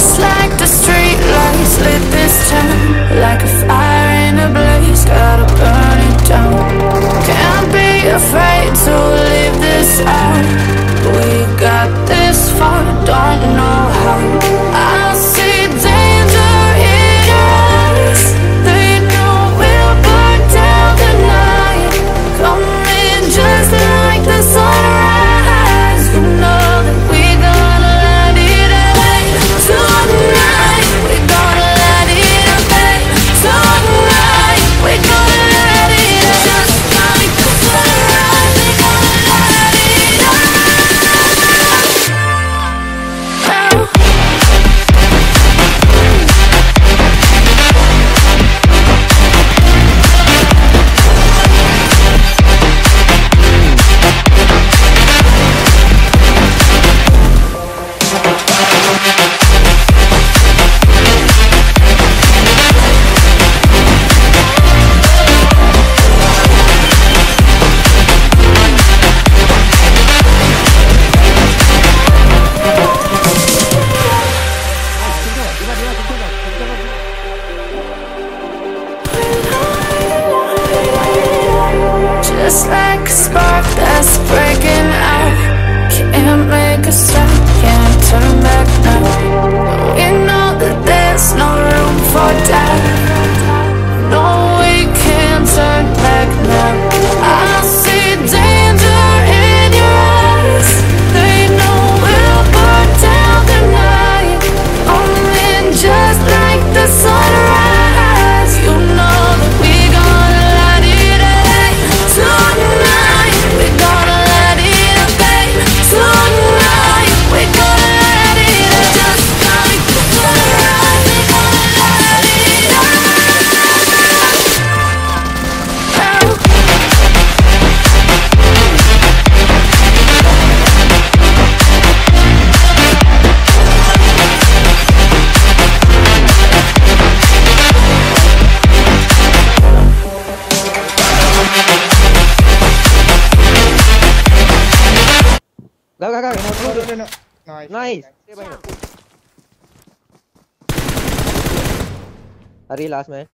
Just like the street lights lit this town like a fire. just Go, go, go. No, no, no, no. Nice. Nice. nice. अरे last man